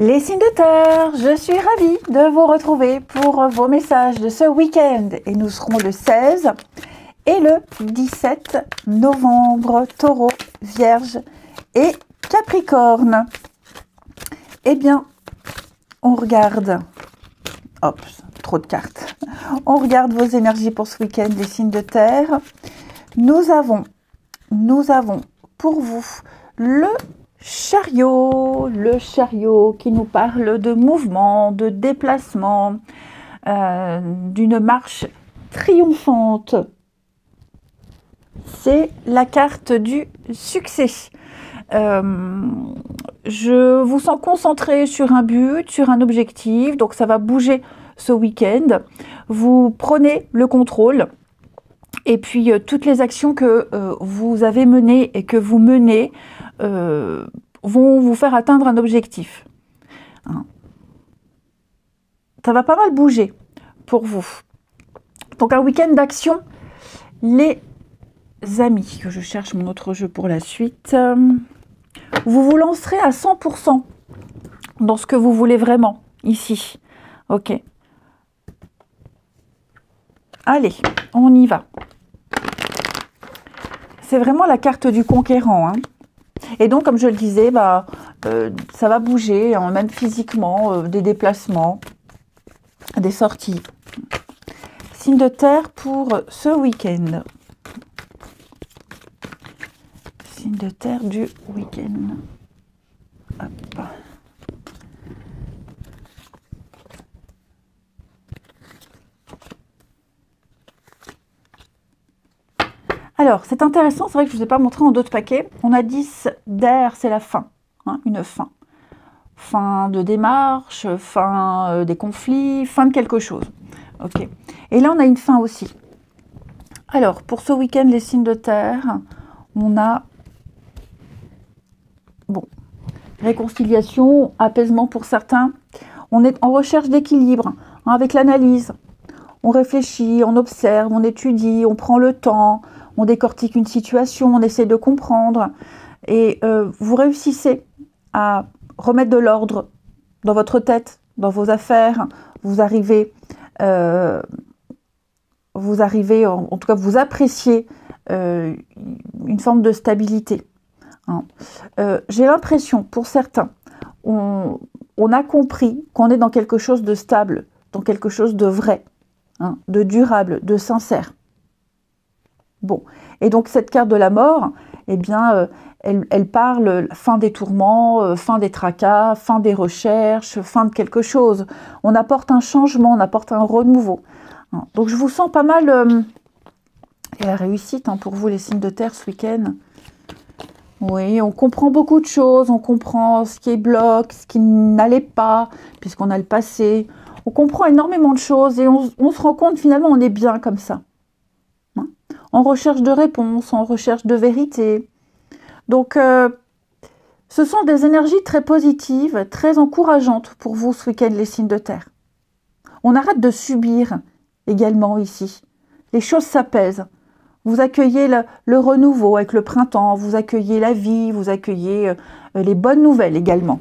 Les signes de terre, je suis ravie de vous retrouver pour vos messages de ce week-end. Et nous serons le 16 et le 17 novembre, taureau, vierge et capricorne. Eh bien, on regarde. Hop, trop de cartes. On regarde vos énergies pour ce week-end, les signes de terre. Nous avons, nous avons pour vous le chariot, le chariot qui nous parle de mouvement, de déplacement, euh, d'une marche triomphante. C'est la carte du succès. Euh, je vous sens concentré sur un but, sur un objectif, donc ça va bouger ce week-end. Vous prenez le contrôle et puis euh, toutes les actions que vous avez menées et que vous menez euh, vont vous faire atteindre un objectif. Hein. Ça va pas mal bouger pour vous. Donc un week-end d'action, les amis, que je cherche mon autre jeu pour la suite, euh, vous vous lancerez à 100% dans ce que vous voulez vraiment ici. Ok. Allez, on y va. C'est vraiment la carte du conquérant. Hein. Et donc, comme je le disais, bah, euh, ça va bouger, hein, même physiquement, euh, des déplacements, des sorties. Signe de terre pour ce week-end. Signe de terre du week-end. Alors, c'est intéressant, c'est vrai que je ne vous ai pas montré en d'autres paquets. On a 10 d'air, c'est la fin, hein, une fin. Fin de démarche, fin euh, des conflits, fin de quelque chose. Ok. Et là, on a une fin aussi. Alors, pour ce week-end, les signes de terre, on a bon, réconciliation, apaisement pour certains. On est en recherche d'équilibre hein, avec l'analyse. On réfléchit, on observe, on étudie, on prend le temps, on décortique une situation, on essaie de comprendre, et euh, vous réussissez à remettre de l'ordre dans votre tête, dans vos affaires, vous arrivez, euh, vous arrivez, en, tout cas vous appréciez euh, une forme de stabilité. Hein. J'ai l'impression, pour certains, on, a compris qu'on est dans quelque chose de stable, dans quelque chose de vrai, hein, de durable, de sincère. Bon, et donc cette carte de la mort, eh bien, euh, elle, parle fin des tourments, euh, fin des tracas, fin des recherches, fin de quelque chose. On apporte un changement, on apporte un renouveau. Hein. Donc je vous sens pas mal euh, et la réussite hein, pour vous les signes de terre ce week-end. Oui, on comprend beaucoup de choses, on comprend ce qui est bloc, ce qui n'allait pas, puisqu'on a le passé. On comprend énormément de choses et on se rend compte finalement on est bien comme ça en recherche de réponses, en recherche de vérité. Donc, euh, ce sont des énergies très positives, très encourageantes pour vous ce week-end, les signes de terre. On arrête de subir également ici. Les choses s'apaisent. Vous accueillez le, renouveau avec le printemps, vous accueillez la vie, vous accueillez euh, les bonnes nouvelles également.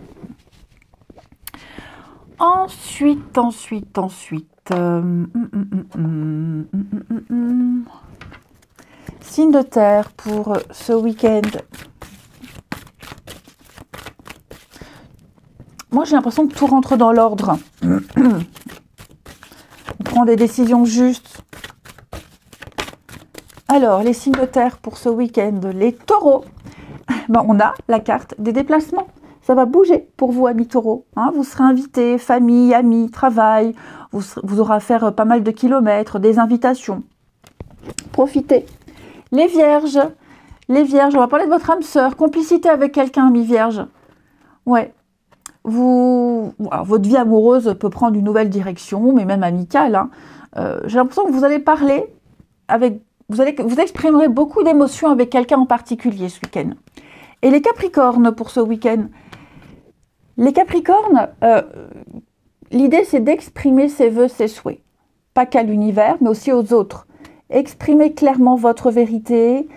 Ensuite, ensuite, ensuite. Euh, hum, hum, hum, Signe de terre pour ce week-end. Moi, j'ai l'impression que tout rentre dans l'ordre. On prend des décisions justes. Alors, les signes de terre pour ce week-end, les taureaux. Ben, on a la carte des déplacements. Ça va bouger pour vous, amis taureaux. Hein. vous serez invités, famille, amis, travail. Vous, vous aurez à faire pas mal de kilomètres, des invitations. Profitez. Les vierges, les vierges, on va parler de votre âme sœur, complicité avec quelqu'un, mi vierge. Ouais. Vous, votre vie amoureuse peut prendre une nouvelle direction, mais même amicale. Hein. Euh, j'ai l'impression que vous allez parler avec, vous exprimerez beaucoup d'émotions avec quelqu'un en particulier ce week-end. Et les Capricornes pour ce week-end. Les Capricornes, euh, l'idée c'est d'exprimer ses voeux, ses souhaits. Pas qu'à l'univers, mais aussi aux autres. Exprimez clairement votre vérité,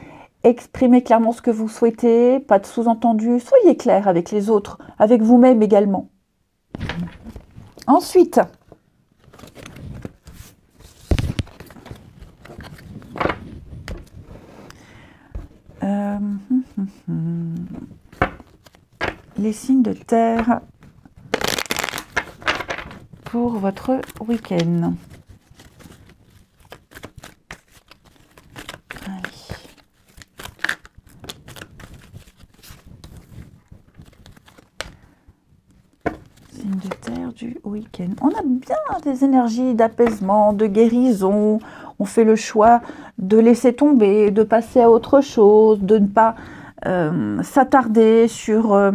exprimez clairement ce que vous souhaitez, pas de sous-entendu, soyez clair avec les autres, avec vous-même également. Ensuite, euh, les signes de terre pour votre week-end. On a bien des énergies d'apaisement, de guérison. On fait le choix de laisser tomber, de passer à autre chose, de ne pas euh, s'attarder sur euh,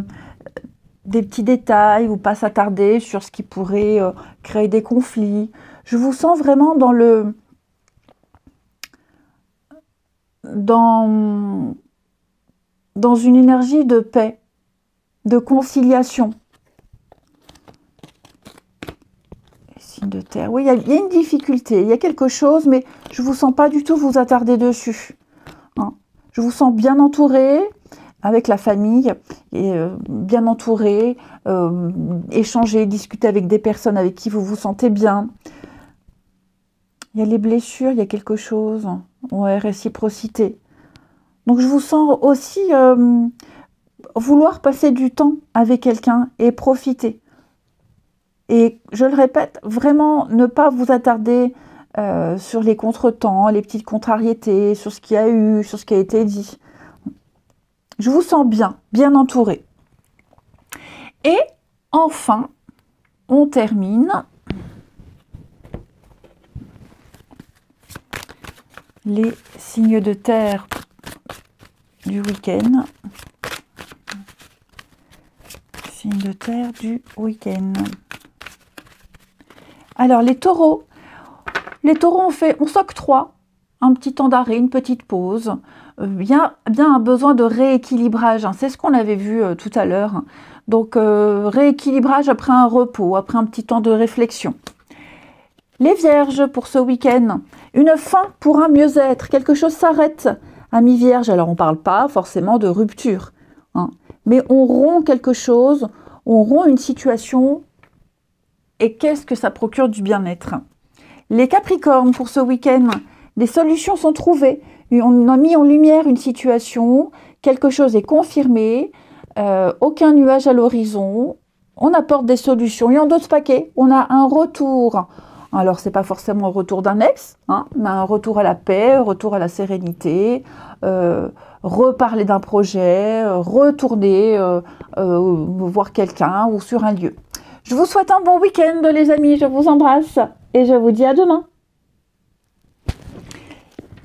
des petits détails ou pas s'attarder sur ce qui pourrait euh, créer des conflits. Je vous sens vraiment dans le dans une énergie de paix, de conciliation. Terre. Oui, il y, a une difficulté, il y a quelque chose, mais je ne vous sens pas du tout vous attarder dessus. Hein. Je vous sens bien entouré avec la famille, euh, bien entouré, euh, échanger, discuter avec des personnes avec qui vous vous sentez bien. Il y a les blessures, il y a quelque chose. Ouais, réciprocité. Donc je vous sens aussi euh, vouloir passer du temps avec quelqu'un et profiter. Et je le répète, vraiment ne pas vous attarder euh, sur les contretemps, les petites contrariétés, sur ce qu'il y a eu, sur ce qui a été dit. Je vous sens bien, bien entouré. Et enfin, on termine les signes de terre du week-end. Signes de terre du week-end. Alors les taureaux, les taureaux on fait, on s'octroie un petit temps d'arrêt, une petite pause, bien, bien un besoin de rééquilibrage. Hein. C'est ce qu'on avait vu euh, tout à l'heure. Donc euh, rééquilibrage après un repos, après un petit temps de réflexion. Les vierges pour ce week-end, une fin pour un mieux-être, quelque chose s'arrête à mi-vierge. Alors on ne parle pas forcément de rupture, hein. mais on rompt quelque chose, on rompt une situation et qu'est-ce que ça procure du bien-être? Les Capricornes, pour ce week-end, des solutions sont trouvées. On a mis en lumière une situation, quelque chose est confirmé, euh, aucun nuage à l'horizon, on apporte des solutions. Et en d'autres paquets, on a un retour. Alors, c'est pas forcément un retour d'un ex, hein, mais un retour à la paix, un retour à la sérénité, euh, reparler d'un projet, retourner euh, voir quelqu'un ou sur un lieu. Je vous souhaite un bon week-end les amis, je vous embrasse et je vous dis à demain.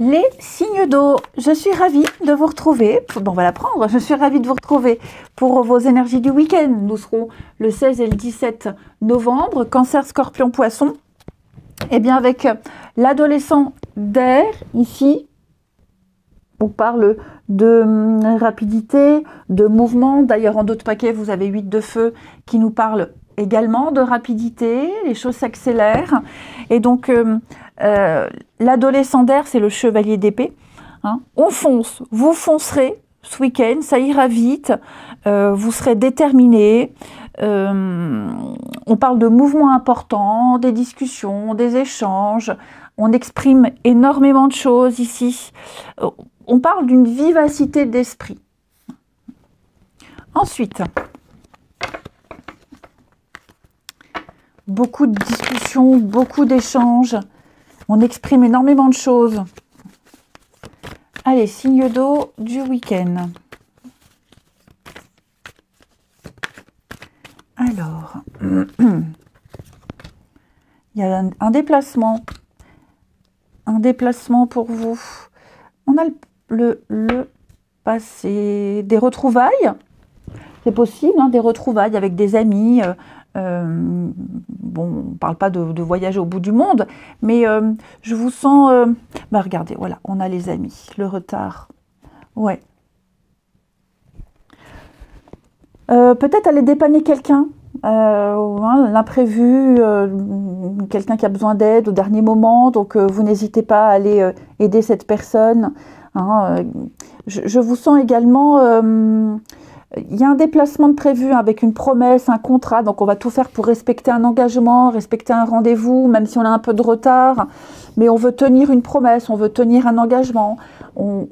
Les signes d'eau, je suis ravie de vous retrouver. Bon, on va la prendre. Je suis ravie de vous retrouver pour vos énergies du week-end. Nous serons le 16 et le 17 novembre. Cancer, scorpion, poisson. Eh bien, avec l'adolescent d'air, ici, on parle de hum, rapidité, de mouvement. D'ailleurs, en d'autres paquets, vous avez 8 de feu qui nous parle également de rapidité, les choses s'accélèrent. Et donc, euh, euh, l'adolescent d'air, c'est le chevalier d'épée. Hein. On fonce, vous foncerez ce week-end, ça ira vite, euh, vous serez déterminé. on parle de mouvements importants, des discussions, des échanges. On exprime énormément de choses ici. On parle d'une vivacité d'esprit. Ensuite, beaucoup de discussions, beaucoup d'échanges. On exprime énormément de choses. Allez, signe d'eau du week-end. Alors, il y a un, déplacement. Un déplacement pour vous. On a le, le, passé. Des retrouvailles. C'est possible, hein, des retrouvailles avec des amis. Euh, euh, bon, on ne parle pas de, voyage au bout du monde, mais euh, je vous sens... Euh, bah regardez, voilà, on a les amis, le retard. Ouais. Peut-être aller dépanner quelqu'un, hein, l'imprévu, quelqu'un qui a besoin d'aide au dernier moment, donc vous n'hésitez pas à aller aider cette personne. Hein, je, vous sens également il y a un déplacement de prévu avec une promesse, un contrat, donc on va tout faire pour respecter un engagement, respecter un rendez-vous, même si on a un peu de retard, mais on veut tenir une promesse, on veut tenir un engagement, on,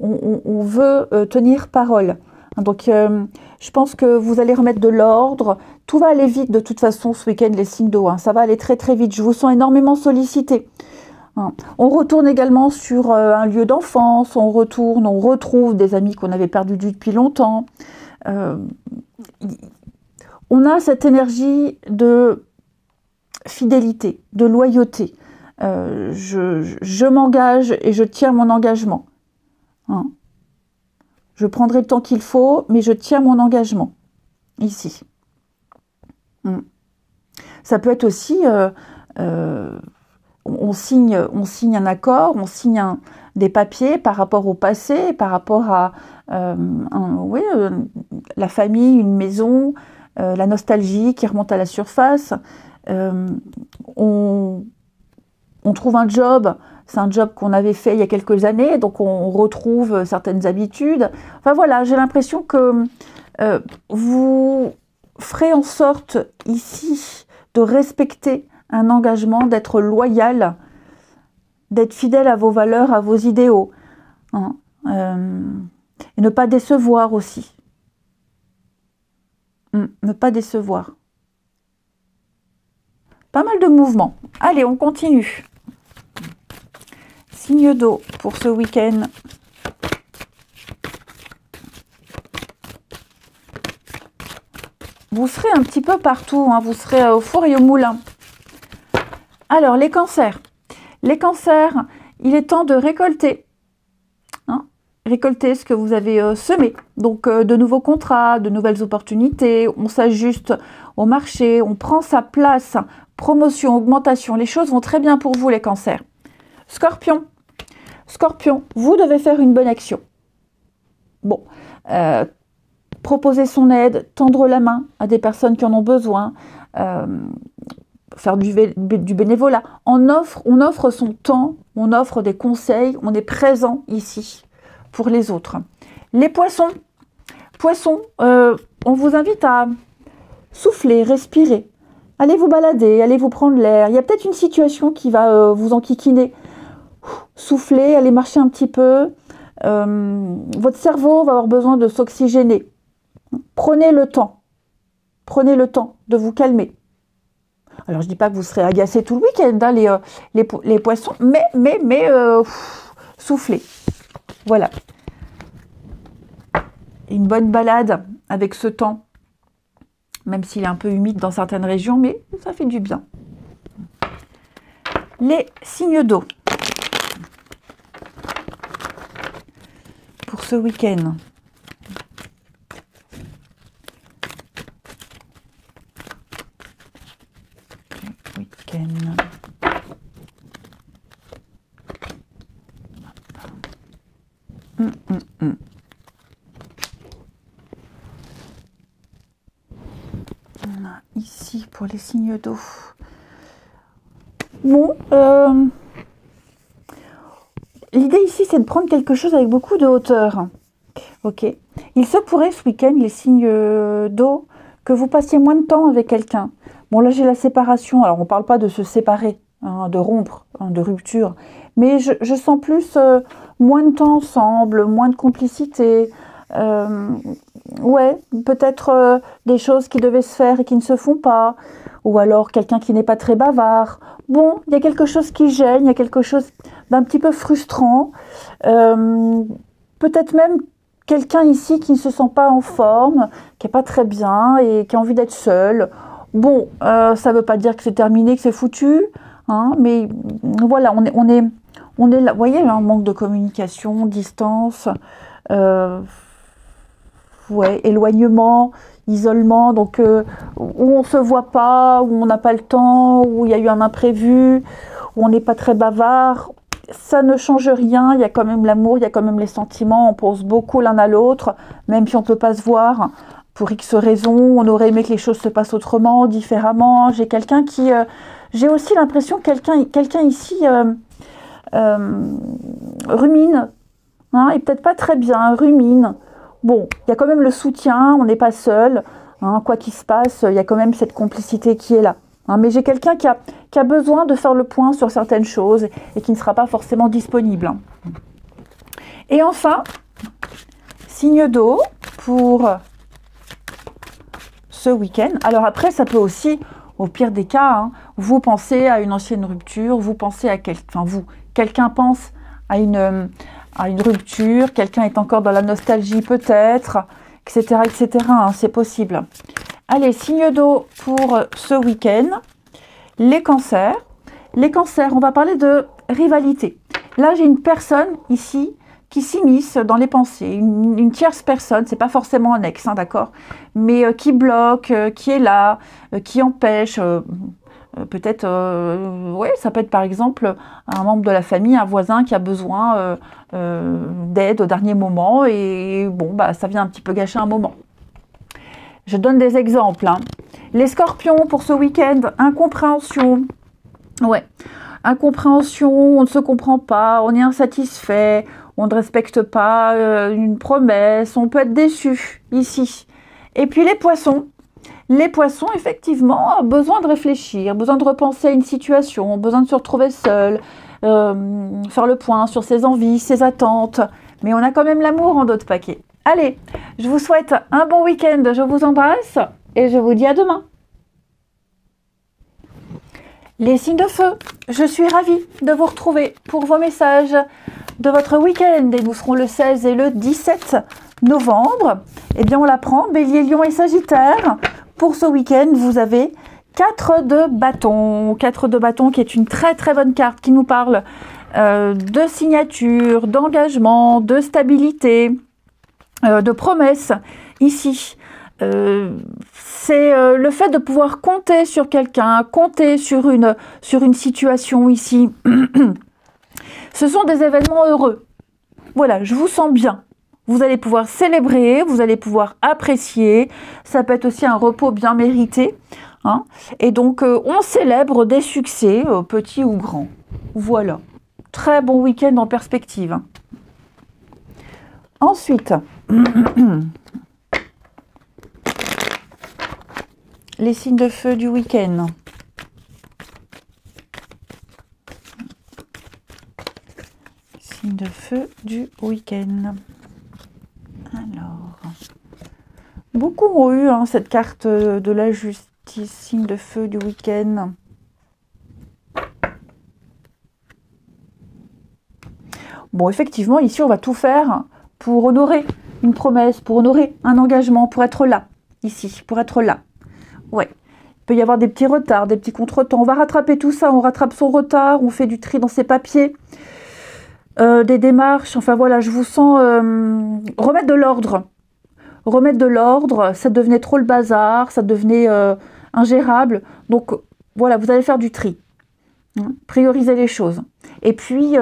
veut euh, tenir parole. Donc euh, je pense que vous allez remettre de l'ordre, tout va aller vite de toute façon ce week-end les signes d'eau, hein. ça va aller très très vite, je vous sens énormément sollicité. Hein. On retourne également sur euh, un lieu d'enfance, on retourne, on retrouve des amis qu'on avait perdus depuis longtemps. Euh, on a cette énergie de fidélité, de loyauté. Euh, je, m'engage et je tiens mon engagement. Hein. Je prendrai le temps qu'il faut, mais je tiens mon engagement ici. Hmm. Ça peut être aussi, euh, on, signe, on signe un accord, on signe des papiers par rapport au passé, par rapport à euh, oui, euh, la famille, une maison, euh, la nostalgie qui remonte à la surface. On, on, trouve un job, c'est un job qu'on avait fait il y a quelques années, donc on retrouve certaines habitudes. Enfin voilà, j'ai l'impression que vous ferez en sorte ici de respecter un engagement, d'être loyal, d'être fidèle à vos valeurs, à vos idéaux. Hein. Et ne pas décevoir aussi. Hmm, ne pas décevoir. Pas mal de mouvements. Allez, on continue. Signe d'eau pour ce week-end. Vous serez un petit peu partout, hein. vous serez au four et au moulin. Alors, les cancers. Les cancers, il est temps de récolter récolter ce que vous avez euh, semé. Donc euh, de nouveaux contrats, de nouvelles opportunités, on s'ajuste au marché, on prend sa place, promotion, augmentation. Les choses vont très bien pour vous les cancers. Scorpion. Scorpion, vous devez faire une bonne action. Bon, euh, proposer son aide, tendre la main à des personnes qui en ont besoin, faire du, bénévolat. On offre, on offre son temps, on offre des conseils, on est présent ici pour les autres. Les poissons. Poissons, euh, on vous invite à souffler, respirer. Allez vous balader, allez vous prendre l'air. Il y a peut-être une situation qui va euh, vous enquiquiner. Soufflez, allez marcher un petit peu. Euh, votre cerveau va avoir besoin de s'oxygéner. Prenez le temps. Prenez le temps de vous calmer. Alors je dis pas que vous serez agacé tout le week-end, hein, les, les, poissons, mais, mais, mais soufflez. Voilà. Une bonne balade avec ce temps, même s'il est un peu humide dans certaines régions, mais ça fait du bien. Les signes d'eau. Pour ce. Week-end. D'eau. Bon, euh, l'idée ici, c'est de prendre quelque chose avec beaucoup de hauteur. Ok. Il se pourrait ce week-end, les signes d'eau, que vous passiez moins de temps avec quelqu'un. Bon, là, j'ai la séparation. Alors, on ne parle pas de se séparer, hein, de rompre, hein, de rupture. Mais je, sens plus euh, moins de temps ensemble, moins de complicité. Euh, ouais, peut-être des choses qui devaient se faire et qui ne se font pas. Ou alors quelqu'un qui n'est pas très bavard. Bon, il y a quelque chose qui gêne, il y a quelque chose d'un petit peu frustrant. peut-être même quelqu'un ici qui ne se sent pas en forme, qui n'est pas très bien et qui a envie d'être seul. Bon, ça ne veut pas dire que c'est terminé, que c'est foutu, hein, mais voilà, on est, on est, on est là, vous voyez, un manque de communication, distance, euh, ouais, éloignement, isolement, donc euh, où on se voit pas, où on n'a pas le temps, où il y a eu un imprévu, où on n'est pas très bavard. Ça ne change rien, il y a quand même l'amour, il y a quand même les sentiments, on pense beaucoup l'un à l'autre, même si on ne peut pas se voir pour X raisons, on aurait aimé que les choses se passent autrement, différemment. J'ai quelqu'un qui... Euh, j'ai aussi l'impression que quelqu'un quelqu'un ici euh, rumine, hein, et peut-être pas très bien, rumine, bon, il y a quand même le soutien, on n'est pas seul. Hein, quoi qu'il se passe, il y a quand même cette complicité qui est là. Hein. mais j'ai quelqu'un qui a, besoin de faire le point sur certaines choses et qui ne sera pas forcément disponible. Hein. Et enfin, signe d'eau pour ce week-end. Alors après, ça peut aussi, au pire des cas, vous pensez à une ancienne rupture, vous pensez à quelqu'un, enfin vous, quelqu'un pense à une, à une rupture, quelqu'un est encore dans la nostalgie peut-être, etc. etc. Hein, c'est possible. Allez, signe d'eau pour ce week-end. Les cancers. Les cancers, on va parler de rivalité. Là, j'ai une personne ici qui s'immisce dans les pensées, une, tierce personne, c'est pas forcément un ex, hein, d'accord, mais euh, qui bloque, euh, qui est là, euh, qui empêche, euh, peut-être, euh, oui, ça peut être par exemple un membre de la famille, un voisin qui a besoin euh, d'aide au dernier moment et bon, bah, ça vient un petit peu gâcher un moment. Je donne des exemples. Hein. Les scorpions pour ce week-end, incompréhension. Ouais, incompréhension, on ne se comprend pas, on est insatisfait, on ne respecte pas une promesse, on peut être déçu ici. Et puis les poissons, les poissons, effectivement, ont besoin de réfléchir, besoin de repenser à une situation, besoin de se retrouver seul, euh, faire le point sur ses envies, ses attentes. Mais on a quand même l'amour en d'autres paquets. Allez, je vous souhaite un bon week-end, je vous embrasse et je vous dis à demain. Les signes de feu, je suis ravie de vous retrouver pour vos messages de votre week-end et nous serons le 16 et le 17 novembre. Eh bien, on l'apprend, Bélier, Lion et Sagittaire. Pour ce week-end, vous avez 4 de bâton. 4 de bâton qui est une très très bonne carte qui nous parle euh, de signature, d'engagement, de stabilité, euh, de promesse. Ici, euh, c'est le fait de pouvoir compter sur quelqu'un, compter sur une, sur une situation ici. Ce sont des événements heureux. Voilà, je vous sens bien. Vous allez pouvoir célébrer, vous allez pouvoir apprécier. Ça peut être aussi un repos bien mérité. Hein. Et donc, euh, on célèbre des succès, euh, petits ou grands. Voilà. Très bon week-end en perspective. Ensuite, les signes de feu du week-end. Signes de feu du week-end. Alors, beaucoup ont eu hein, cette carte de la justice, signe de feu du week-end. Bon, effectivement, ici, on va tout faire pour honorer une promesse, pour honorer un engagement, pour être là, ici, pour être là. Ouais. Il peut y avoir des petits retards, des petits contretemps. On va rattraper tout ça, on rattrape son retard, on fait du tri dans ses papiers. Euh, des démarches, enfin voilà, je vous sens euh, remettre de l'ordre. Remettre de l'ordre, ça devenait trop le bazar, ça devenait euh, ingérable. Donc voilà, vous allez faire du tri. Hein, prioriser les choses. Et puis,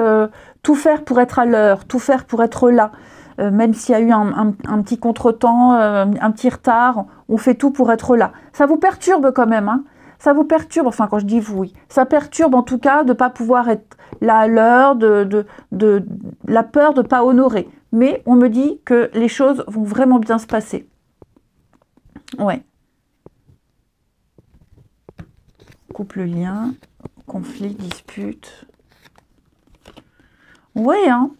tout faire pour être à l'heure, tout faire pour être là. même s'il y a eu un, petit contretemps, un petit retard, on fait tout pour être là. Ça vous perturbe quand même, hein ça vous perturbe, enfin quand je dis vous, oui, ça perturbe en tout cas de ne pas pouvoir être là à l'heure, de, de, de, la peur de ne pas honorer. Mais on me dit que les choses vont vraiment bien se passer. Ouais. Couple lien, conflit, dispute. Ouais, hein.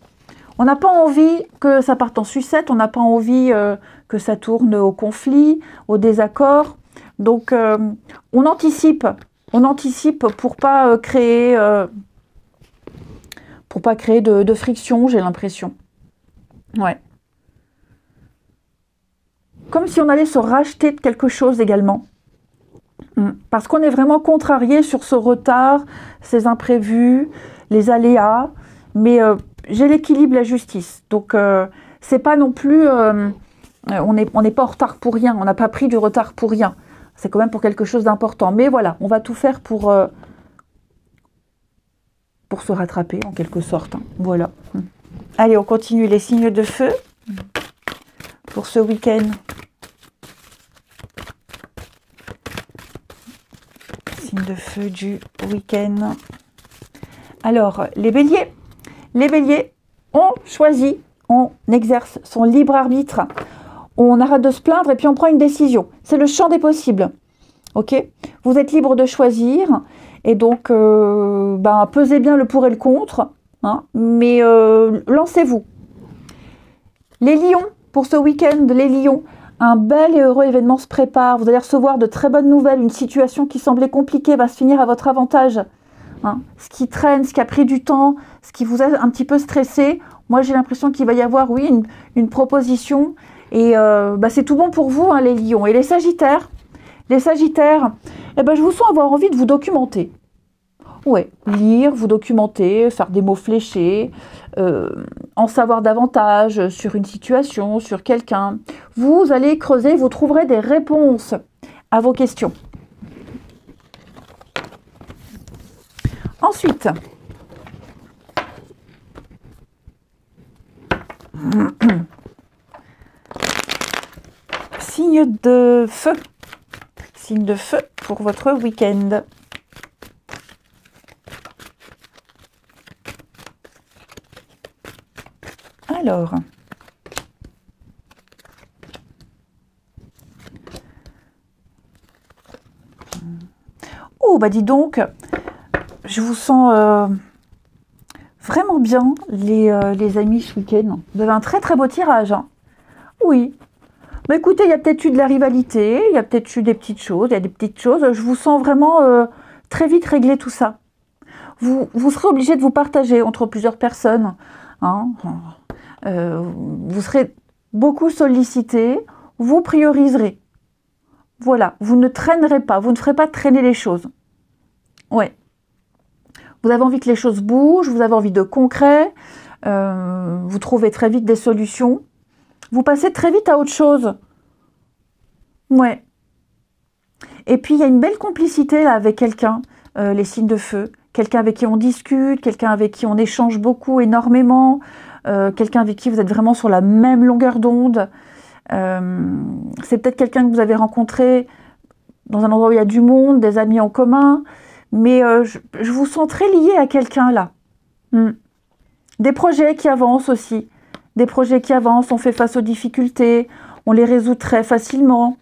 On n'a pas envie que ça parte en sucette, on n'a pas envie euh, que ça tourne au conflit, au désaccord. Donc, euh, on anticipe, on anticipe pour pas euh, créer, euh, pour pas créer de, friction, j'ai l'impression. Ouais. Comme si on allait se racheter de quelque chose également. Hmm. Parce qu'on est vraiment contrarié sur ce retard, ces imprévus, les aléas. Mais j'ai l'équilibre, la justice. Donc, c'est pas non plus. on n'est on pas en retard pour rien. On n'a pas pris du retard pour rien c'est quand même pour quelque chose d'important. Mais voilà, on va tout faire pour, euh, se rattraper en quelque sorte. Hein. Voilà. Allez, on continue les signes de feu pour ce week-end. Signes de feu du week-end. Alors, les béliers. Les béliers, on choisit, on exerce son libre arbitre on arrête de se plaindre et puis on prend une décision. C'est le champ des possibles. Ok? Vous êtes libre de choisir et donc euh, ben, pesez bien le pour et le contre, hein, mais euh, lancez-vous. Les lions, pour ce week-end, les lions, un bel et heureux événement se prépare. Vous allez recevoir de très bonnes nouvelles. Une situation qui semblait compliquée va se finir à votre avantage. Hein. Ce qui traîne, ce qui a pris du temps, ce qui vous a un petit peu stressé, moi j'ai l'impression qu'il va y avoir, oui, une, proposition. Et euh, bah, c'est tout bon pour vous, hein, les lions. Et les sagittaires? Les sagittaires, eh ben, je vous sens avoir envie de vous documenter. Ouais, lire, vous documenter, faire des mots fléchés, euh, en savoir davantage sur une situation, sur quelqu'un. Vous allez creuser, vous trouverez des réponses à vos questions. Ensuite, signe de feu. Signe de feu pour votre week-end. Alors, oh bah dis donc, je vous sens euh, vraiment bien euh, les, amis ce week-end. Vous avez un très très beau tirage. Hein. Oui. Bah écoutez, il y a peut-être eu de la rivalité, il y a peut-être eu des petites choses, il y a des petites choses. Je vous sens vraiment euh, très vite régler tout ça. Vous, serez obligé de vous partager entre plusieurs personnes. Hein. Euh, vous serez beaucoup sollicité, vous prioriserez. Voilà, vous ne traînerez pas, vous ne ferez pas traîner les choses. Ouais. Vous avez envie que les choses bougent, vous avez envie de concret, euh, vous trouvez très vite des solutions. Vous passez très vite à autre chose. Ouais. Et puis il y a une belle complicité là avec quelqu'un, euh, les signes de feu. Quelqu'un avec qui on discute, quelqu'un avec qui on échange beaucoup, énormément. Euh, quelqu'un avec qui vous êtes vraiment sur la même longueur d'onde. Euh, c'est peut-être quelqu'un que vous avez rencontré dans un endroit où il y a du monde, des amis en commun, mais je, vous sens très lié à quelqu'un là. Hmm. Des projets qui avancent aussi. Des projets qui avancent, on fait face aux difficultés, on les résout très facilement.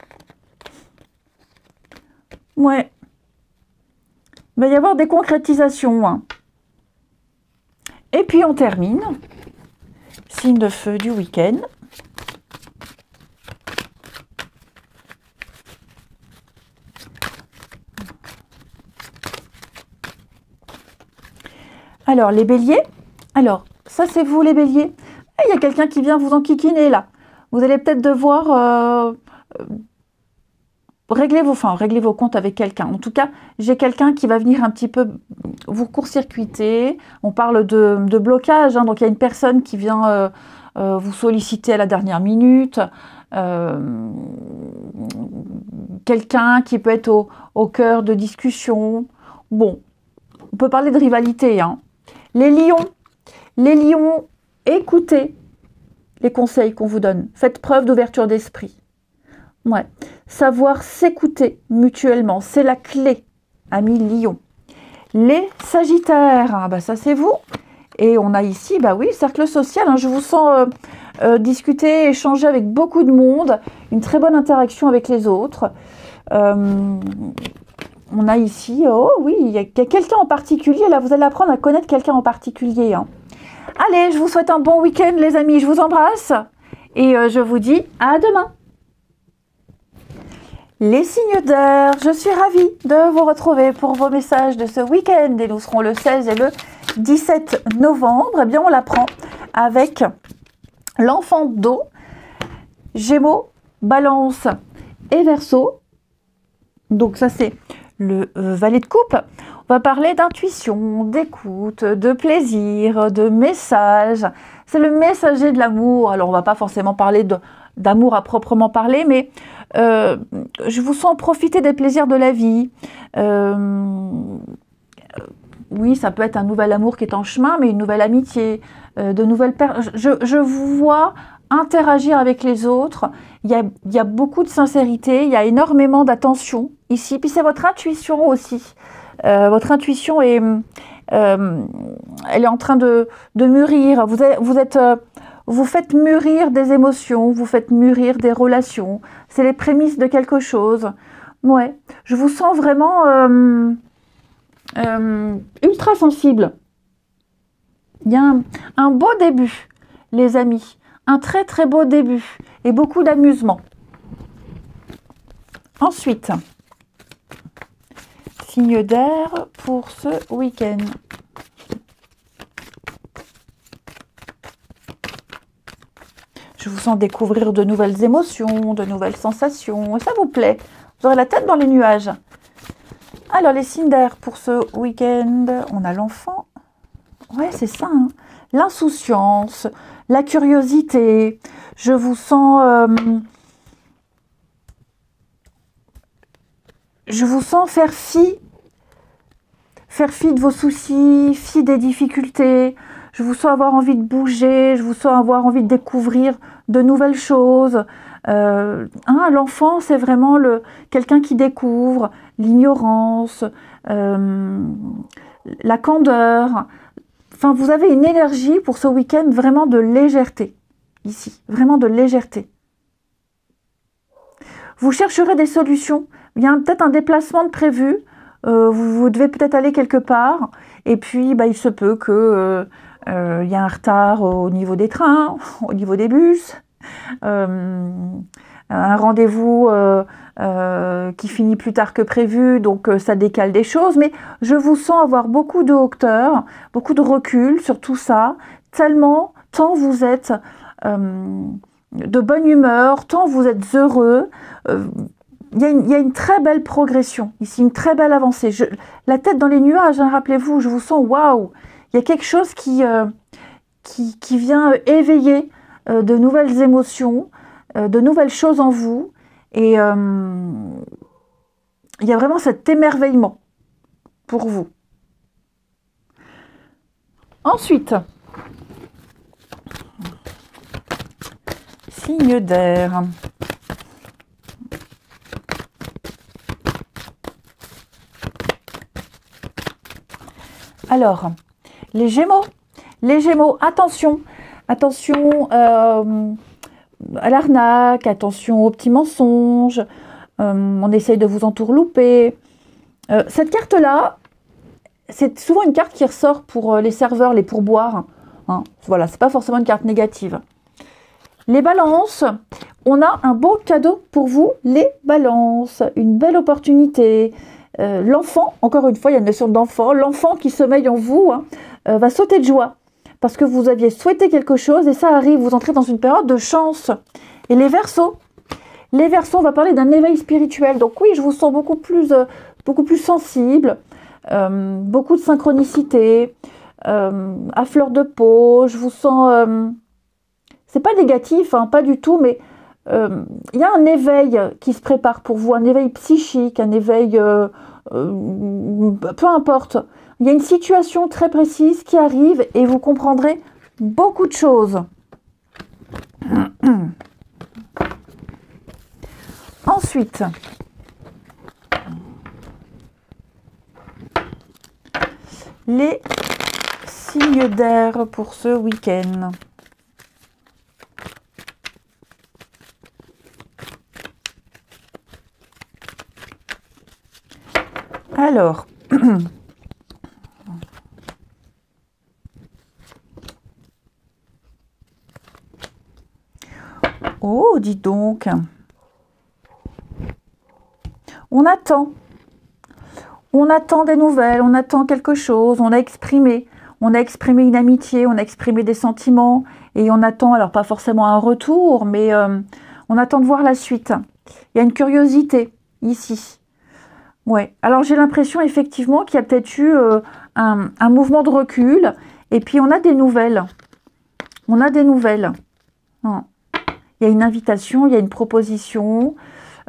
Ouais. Il va y avoir des concrétisations. Hein. Et puis on termine signe de feu du week-end. Alors, les béliers. Alors, ça, c'est vous, les béliers? Eh, il y a quelqu'un qui vient vous enquiquiner, là. Vous allez peut-être devoir euh, réglez vos, enfin, réglez vos comptes avec quelqu'un. En tout cas, j'ai quelqu'un qui va venir un petit peu vous court-circuiter. On parle de, blocage, hein. donc il y a une personne qui vient euh, euh, vous solliciter à la dernière minute. Euh, quelqu'un qui peut être au, cœur de discussion. Bon, on peut parler de rivalité. Hein. Les lions, les lions, écoutez les conseils qu'on vous donne. Faites preuve d'ouverture d'esprit. Ouais. Savoir s'écouter mutuellement, c'est la clé, amis lion. Les sagittaires, ah bah ça c'est vous. Et on a ici, bah oui, cercle social. Hein. je vous sens euh, euh, discuter, échanger avec beaucoup de monde, une très bonne interaction avec les autres. Euh, on a ici, oh oui, il y a quelqu'un en particulier. Là, vous allez apprendre à connaître quelqu'un en particulier. Hein. Allez, je vous souhaite un bon week-end, les amis. Je vous embrasse et je vous dis à demain. Les signes d'heure, je suis ravie de vous retrouver pour vos messages de ce week-end et nous serons le 16 et le 17 novembre. Eh bien, on l'apprend avec l'enfant d'eau, Gémeaux, Balance et Verseau. Donc ça c'est le euh, valet de coupe. Va parler d'intuition, d'écoute, de plaisir, de message. C'est le messager de l'amour. Alors on va pas forcément parler d'amour à proprement parler, mais euh, je vous sens profiter des plaisirs de la vie. Euh, oui, ça peut être un nouvel amour qui est en chemin, mais une nouvelle amitié, euh, de nouvelles personnes. Je, vous vois interagir avec les autres. Il y a, beaucoup de sincérité, il y a énormément d'attention ici. Puis c'est votre intuition aussi. Votre intuition est, elle est en train de, mûrir. Vous êtes, vous êtes vous faites mûrir des émotions, vous faites mûrir des relations. C'est les prémices de quelque chose. Ouais, je vous sens vraiment euh, euh, ultra sensible. Il y a un, beau début, les amis. Un très très beau début et beaucoup d'amusement. Ensuite, d'air pour ce week-end. Je vous sens découvrir de nouvelles émotions, de nouvelles sensations, ça vous plaît. Vous aurez la tête dans les nuages. Alors, les signes d'air pour ce week-end, on a l'enfant. Ouais, c'est ça. Hein. L'insouciance, la curiosité. Je vous sens. Euh, je vous sens faire fi. Faire fi de vos soucis, fi des difficultés. Je vous sens avoir envie de bouger. Je vous sens avoir envie de découvrir de nouvelles choses. Euh, hein, L'enfant, c'est vraiment le quelqu'un qui découvre l'ignorance, euh, la candeur. Enfin, vous avez une énergie pour ce week-end vraiment de légèreté ici, vraiment de légèreté. Vous chercherez des solutions. Il y a peut-être un déplacement de prévu. Euh, vous, devez peut-être aller quelque part. Et puis, bah, il se peut que il y a un retard au niveau des trains, au niveau des bus, euh, un rendez-vous euh, euh, qui finit plus tard que prévu, donc ça décale des choses, mais je vous sens avoir beaucoup de hauteur, beaucoup de recul sur tout ça, tellement, tant vous êtes de bonne humeur, tant vous êtes heureux. Il y, a une, très belle progression ici, une très belle avancée. la tête dans les nuages, hein, rappelez-vous, je vous sens waouh. Il y a quelque chose qui, qui, qui, vient éveiller euh, de nouvelles émotions, euh, de nouvelles choses en vous. Et euh, il y a vraiment cet émerveillement pour vous. Ensuite, signe d'air. Alors, les Gémeaux, les Gémeaux, attention, attention euh, à l'arnaque, attention aux petits mensonges, euh, on essaye de vous entourlouper. Euh, cette carte-là, c'est souvent une carte qui ressort pour les serveurs, les pourboires. Hein. Voilà, c'est pas forcément une carte négative. Les balances, on a un beau cadeau pour vous, les balances, une belle opportunité. L'enfant, encore une fois, il y a une notion d'enfant, l'enfant qui sommeille en vous hein, va sauter de joie parce que vous aviez souhaité quelque chose et ça arrive, vous entrez dans une période de chance. Et les versos, les versos, on va parler d'un éveil spirituel. Donc oui, je vous sens beaucoup plus, euh, beaucoup plus sensible, euh, beaucoup de synchronicité, euh, à fleur de peau. Je vous sens, c'est pas négatif, hein, pas du tout, mais il y a un éveil qui se prépare pour vous, un éveil psychique, un éveil, peu importe. Il y a une situation très précise qui arrive et vous comprendrez beaucoup de choses. Ensuite, les signes d'air pour ce week-end. Alors, Oh, dis donc. On attend. On attend des nouvelles, on attend quelque chose, on a exprimé. On a exprimé une amitié, on a exprimé des sentiments et on attend, alors pas forcément un retour, mais euh, on attend de voir la suite. Il y a une curiosité ici. Ouais. Alors j'ai l'impression effectivement qu'il y a peut-être eu euh, un, mouvement de recul et puis on a des nouvelles. On a des nouvelles. Il y a une invitation, il y a une proposition,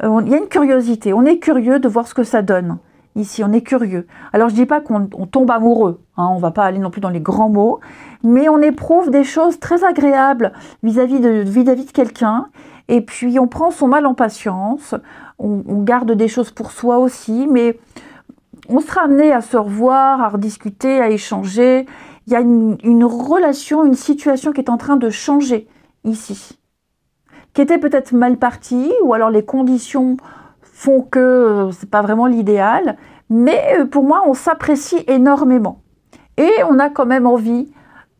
euh, il y a une curiosité. On est curieux de voir ce que ça donne. Ici, on est curieux. Alors, je dis pas qu'on tombe amoureux. Hein, on va pas aller non plus dans les grands mots, mais on éprouve des choses très agréables vis-à-vis de vis-à-vis de quelqu'un. Et puis, on prend son mal en patience. On, garde des choses pour soi aussi, mais on sera amené à se revoir, à rediscuter, à échanger. il y a une, relation, une situation qui est en train de changer ici, qui était peut-être mal partie, ou alors les conditions font que euh, c'est pas vraiment l'idéal, mais euh, pour moi, on s'apprécie énormément. Et on a quand même envie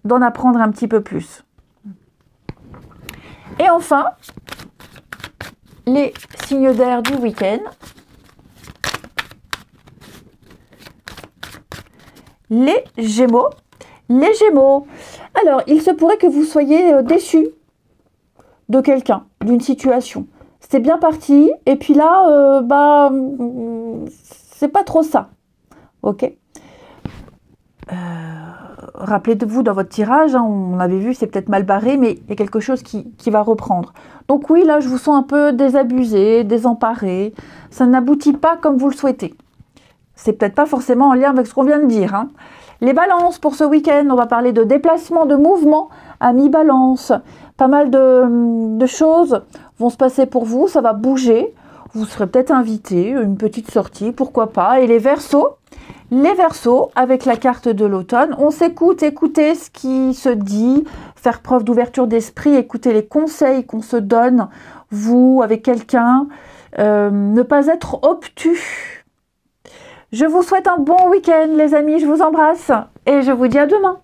d'en apprendre un petit peu plus. Et enfin, les signes d'air du week-end. Les Gémeaux. Les Gémeaux. Alors, il se pourrait que vous soyez euh, déçus de quelqu'un, d'une situation. C'était bien parti, et puis là, euh, bah, c'est pas trop ça. Ok euh, Rappelez-vous dans votre tirage, hein, on avait vu, c'est peut-être mal barré, mais il y a quelque chose qui, qui, va reprendre. Donc oui, là, je vous sens un peu désabusé, désemparé. Ça n'aboutit pas comme vous le souhaitez. C'est peut-être pas forcément en lien avec ce qu'on vient de dire. Hein. Les balances pour ce week-end, on va parler de déplacement, de mouvement à mi-balance. Pas mal de, de choses vont se passer pour vous, ça va bouger vous serez peut-être invité, une petite sortie, pourquoi pas. Et les versos, les versos, avec la carte de l'automne, on s'écoute, écouter ce qui se dit, faire preuve d'ouverture d'esprit, écouter les conseils qu'on se donne, vous, avec quelqu'un, euh, ne pas être obtus. Je vous souhaite un bon week-end, les amis, je vous embrasse et je vous dis à demain.